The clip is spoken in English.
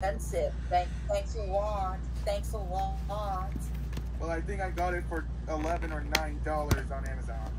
expensive. Thank, thanks a lot. Thanks a lot. Well, I think I got it for eleven or nine dollars on Amazon.